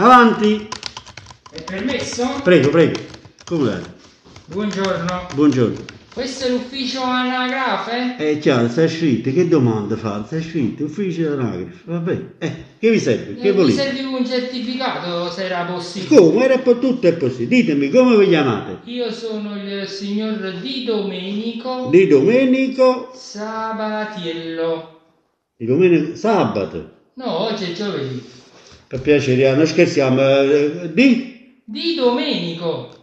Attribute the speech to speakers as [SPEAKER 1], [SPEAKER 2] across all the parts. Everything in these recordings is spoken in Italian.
[SPEAKER 1] Avanti.
[SPEAKER 2] È permesso?
[SPEAKER 1] Prego, prego. Come va?
[SPEAKER 2] Buongiorno.
[SPEAKER 1] Buongiorno.
[SPEAKER 2] Questo è l'ufficio anagrafe?
[SPEAKER 1] È chiaro, sta scritto. Che domanda fa? Sta scritto ufficio anagrafe. Vabbè. Eh, che vi serve? Che
[SPEAKER 2] Eh, mi
[SPEAKER 1] volete?
[SPEAKER 2] serviva un certificato se era possibile.
[SPEAKER 1] Come? Era per tutto è possibile. Ditemi come vi chiamate?
[SPEAKER 2] Io sono il signor Di Domenico
[SPEAKER 1] Di Domenico.
[SPEAKER 2] Sabatiello.
[SPEAKER 1] Di Domenico. Sabato.
[SPEAKER 2] No, oggi è giovedì.
[SPEAKER 1] Per piacere, non scherziamo. eh, Di?
[SPEAKER 2] Di Domenico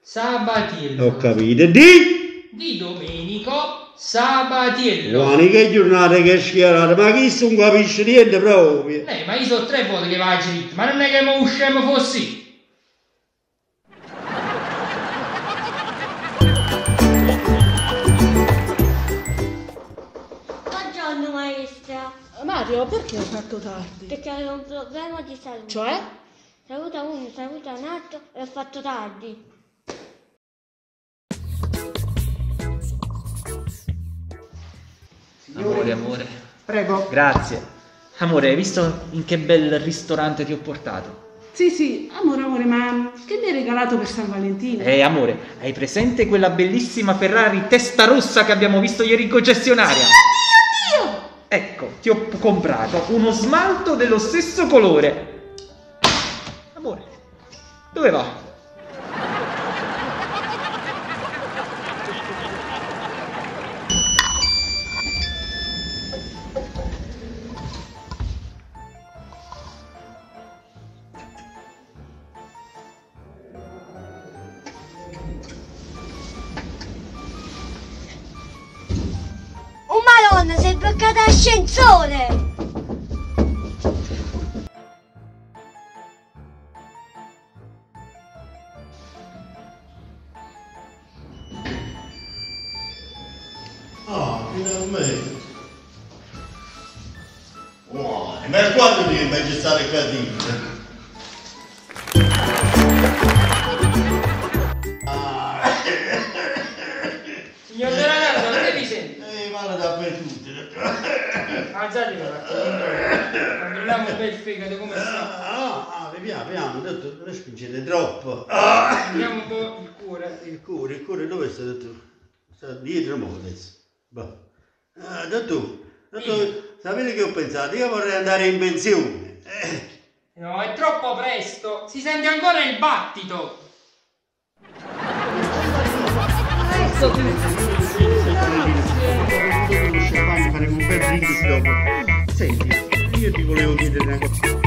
[SPEAKER 2] Sabatiello.
[SPEAKER 1] Ho capito. Di?
[SPEAKER 2] Di Domenico Sabatiello.
[SPEAKER 1] Guardi che giornata che schiarata, ma chi non capisce niente proprio.
[SPEAKER 2] Eh, ma io so tre volte che va a ma non è che mo usciamo fossi.
[SPEAKER 3] Mario, perché hai fatto tardi?
[SPEAKER 4] perché avevo un problema di salute.
[SPEAKER 3] Cioè?
[SPEAKER 4] Saluta uno, saluta un altro e ho fatto tardi.
[SPEAKER 5] Amore, amore.
[SPEAKER 6] Prego.
[SPEAKER 5] Grazie. Amore, hai visto in che bel ristorante ti ho portato?
[SPEAKER 6] Sì, sì, amore, amore, ma che mi hai regalato per San Valentino?
[SPEAKER 5] Eh, amore, hai presente quella bellissima Ferrari testa rossa che abbiamo visto ieri in concessionaria? Ecco, ti ho comprato uno smalto dello stesso colore. Amore, dove va?
[SPEAKER 4] Bloccata all'ascensore!
[SPEAKER 7] Ah, finalmente. Wow, ma quando devi invece stare
[SPEAKER 2] Alzate per Controlliamo un bel fegato come sta.
[SPEAKER 1] Ah, ah, piano, piano, detto, non spingete troppo. Ah,
[SPEAKER 2] Vediamo un po' il cuore.
[SPEAKER 1] il cuore, il cuore dove sta, detto? Sta dietro mo adesso. Boh. Ah, dottor, dottor, sapete che ho pensato? Io vorrei andare in pensione. Eh,
[SPEAKER 2] No, è troppo presto. Si sente ancora il battito.
[SPEAKER 1] faremo Senti, io ti volevo chiedere una cosa.